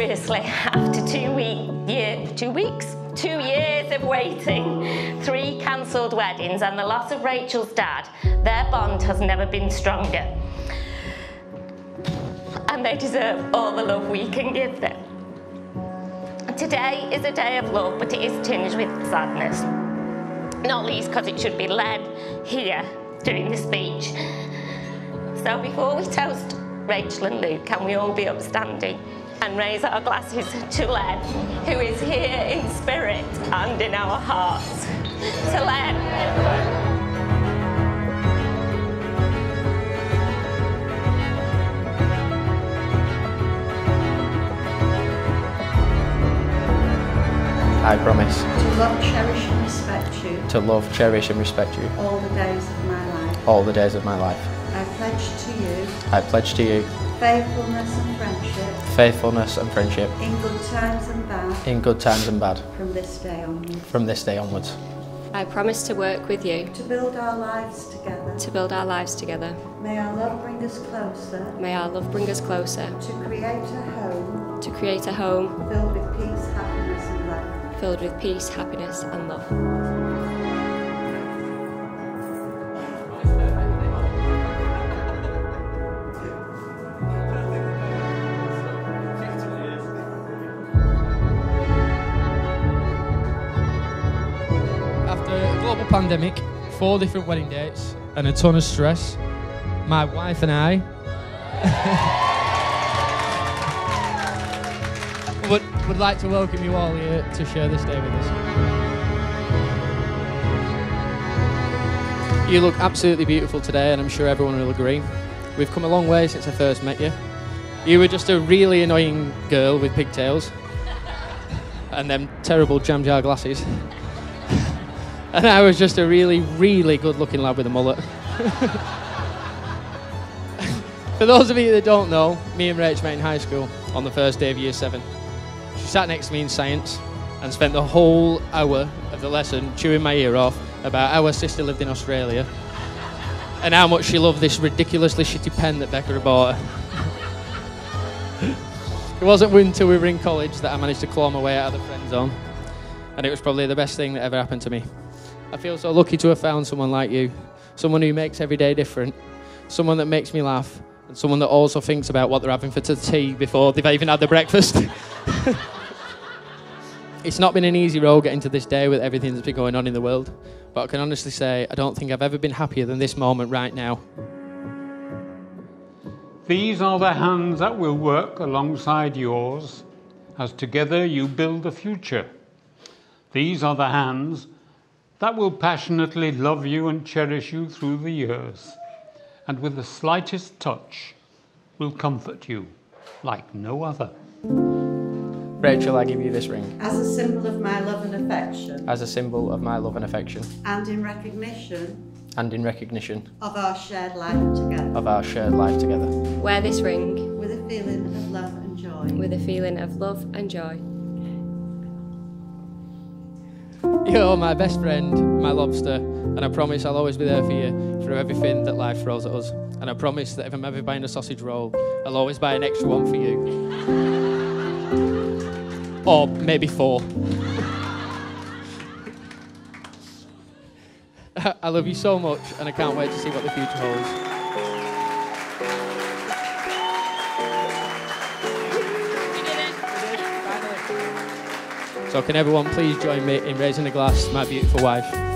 seriously, after two week, year, two weeks, two years of waiting, three cancelled weddings, and the loss of Rachel's dad, their bond has never been stronger. And they deserve all the love we can give them. Today is a day of love, but it is tinged with sadness. Not least because it should be Len here doing the speech. So before we toast Rachel and Luke, can we all be upstanding and raise our glasses to Len, who is here in spirit and in our hearts. To Len. I promise To love, cherish and respect you to love, cherish and respect you all the days of my life. all the days of my life. I pledge to you I pledge to you faithfulness and friendship faithfulness and friendship in good times and bad in good times and bad from this day onwards. from this day onwards. I promise to work with you To build our lives together. to build our lives together. May our love bring us closer May our love bring us closer to create a home to create a home filled with peace, happiness and love. filled with peace, happiness, and love. Pandemic, four different wedding dates, and a ton of stress, my wife and I would, would like to welcome you all here to share this day with us. You look absolutely beautiful today, and I'm sure everyone will agree. We've come a long way since I first met you. You were just a really annoying girl with pigtails and them terrible jam jar glasses. And I was just a really, really good looking lad with a mullet. For those of you that don't know, me and Rach met in high school on the first day of year seven. She sat next to me in science and spent the whole hour of the lesson chewing my ear off about how her sister lived in Australia and how much she loved this ridiculously shitty pen that Becca had bought her. it wasn't until we were in college that I managed to claw my way out of the friend zone, and it was probably the best thing that ever happened to me. I feel so lucky to have found someone like you, someone who makes every day different, someone that makes me laugh, and someone that also thinks about what they're having for tea before they've even had their breakfast. it's not been an easy road getting to this day with everything that's been going on in the world, but I can honestly say I don't think I've ever been happier than this moment right now. These are the hands that will work alongside yours as together you build the future. These are the hands that will passionately love you and cherish you through the years, and with the slightest touch will comfort you like no other. Rachel, I give you this ring As a symbol of my love and affection as a symbol of my love and affection and in recognition and in recognition of our shared life together. of our shared life together. Wear this ring With a feeling of love and joy. with a feeling of love and joy. You're my best friend, my lobster, and I promise I'll always be there for you through everything that life throws at us. And I promise that if I'm ever buying a sausage roll, I'll always buy an extra one for you. Or maybe four. I love you so much, and I can't wait to see what the future holds. So, can everyone please join me in raising a glass to my beautiful wife?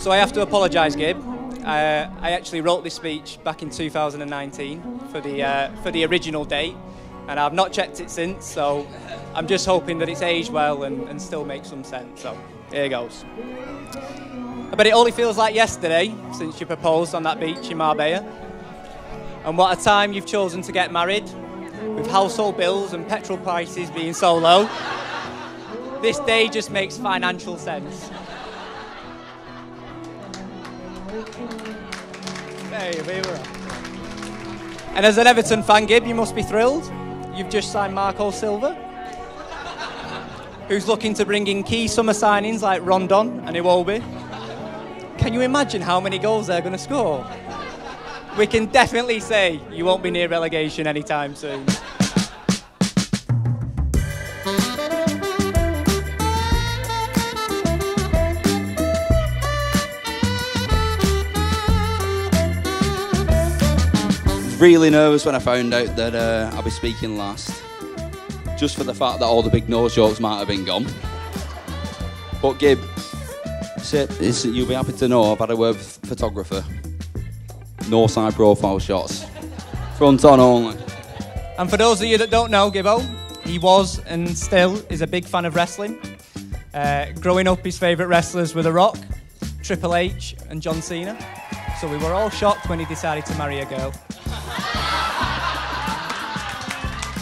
So I have to apologise, Gabe. Uh, I actually wrote this speech back in 2019 for the uh, for the original date, and I've not checked it since. So I'm just hoping that it's aged well and, and still makes some sense. So here goes. But it only feels like yesterday since you proposed on that beach in Marbella. And what a time you've chosen to get married, with household bills and petrol prices being so low. This day just makes financial sense. Hey, we. And as an Everton fan, Gib, you must be thrilled. You've just signed Marco Silva, who's looking to bring in key summer signings like Rondon and Iwobi. Can you imagine how many goals they're going to score? We can definitely say you won't be near relegation anytime soon. Really nervous when I found out that uh, I'll be speaking last, just for the fact that all the big nose jokes might have been gone. But Gib, you'll be happy to know I've had a word with photographer. No side profile shots, front on only. And for those of you that don't know Gibbo, he was and still is a big fan of wrestling. Uh, growing up, his favourite wrestlers were The Rock, Triple H, and John Cena. So we were all shocked when he decided to marry a girl.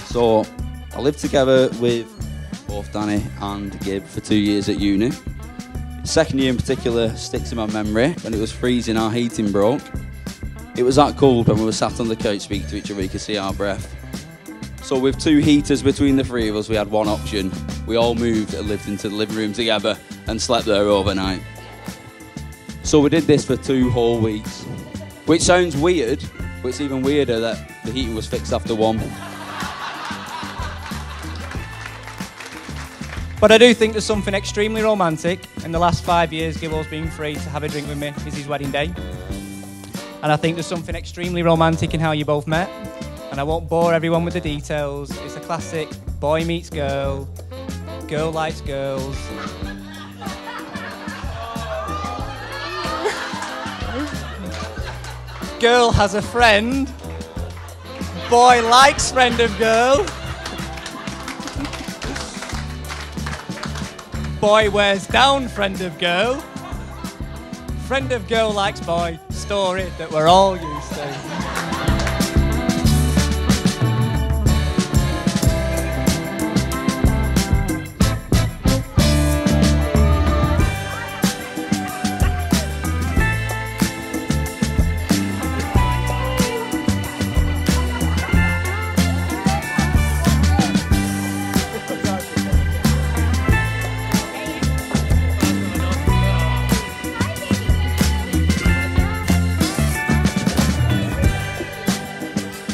So I lived together with both Danny and Gib for two years at uni. Second year in particular sticks in my memory when it was freezing, our heating broke. It was that cold when we were sat on the couch speaking to each other, you could see our breath. So with two heaters between the three of us, we had one option. We all moved and lived into the living room together and slept there overnight. So we did this for two whole weeks, which sounds weird, but it's even weirder that the heating was fixed after one. But I do think there's something extremely romantic in the last five years Gibbo's been free to have a drink with me is his wedding day. And I think there's something extremely romantic in how you both met. And I won't bore everyone with the details. It's a classic boy meets girl, girl likes girls. Girl has a friend, boy likes friend of girl. Boy wears down friend of girl. Friend of girl likes boy. Story that we're all used to.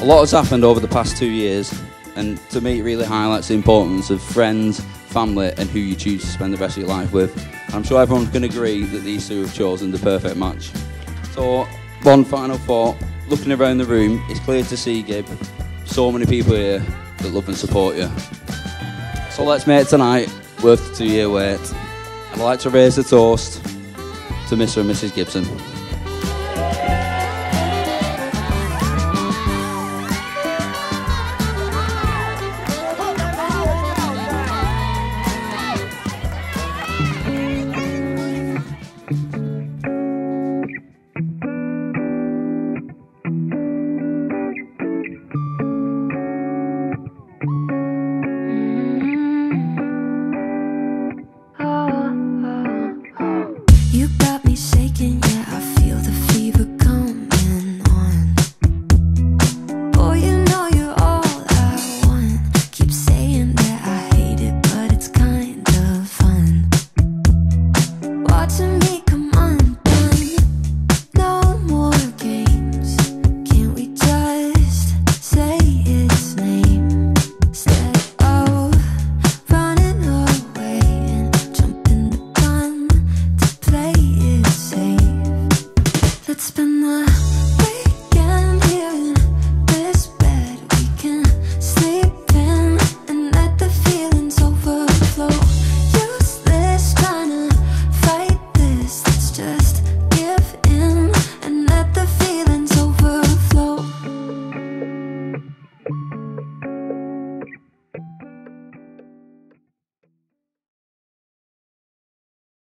A lot has happened over the past two years, and to me, it really highlights the importance of friends, family, and who you choose to spend the rest of your life with. I'm sure everyone can agree that these two have chosen the perfect match. So, one final thought looking around the room, it's clear to see, Gib, so many people here that love and support you. So, let's make tonight worth the two year wait. I'd like to raise a toast to Mr. and Mrs. Gibson.